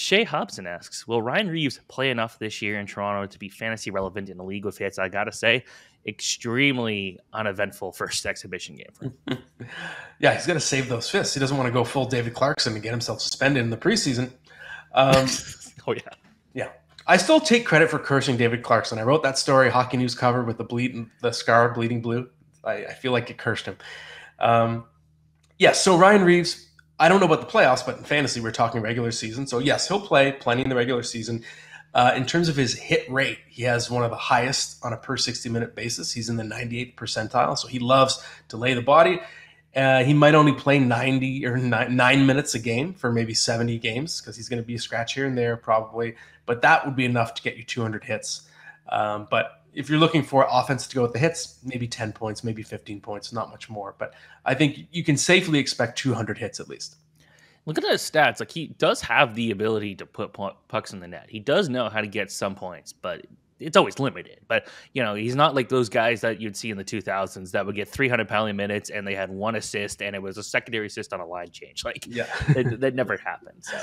Shay Hobson asks, "Will Ryan Reaves play enough this year in Toronto to be fantasy relevant in the league with hits?" I gotta say, extremely uneventful first exhibition game for him. yeah, he's to save those fists. He doesn't want to go full David Clarkson and get himself suspended in the preseason. Um, oh yeah, yeah. I still take credit for cursing David Clarkson. I wrote that story, Hockey News cover with the bleed, the scar bleeding blue. I, I feel like it cursed him. Um, yes, yeah, so Ryan Reaves. I don't know about the playoffs, but in fantasy, we're talking regular season. So yes, he'll play plenty in the regular season. Uh, in terms of his hit rate, he has one of the highest on a per 60 minute basis. He's in the 98th percentile. So he loves to lay the body. Uh, he might only play 90 or nine, nine minutes a game for maybe 70 games because he's going to be a scratch here and there probably. But that would be enough to get you 200 hits. Um, but if you're looking for offense to go with the hits, maybe 10 points, maybe 15 points, not much more. But I think you can safely expect 200 hits at least. Look at his stats. Like he does have the ability to put pucks in the net. He does know how to get some points, but it's always limited. But you know, he's not like those guys that you'd see in the 2000s that would get 300 penalty minutes and they had one assist and it was a secondary assist on a line change. Like, yeah, that, that never happened. So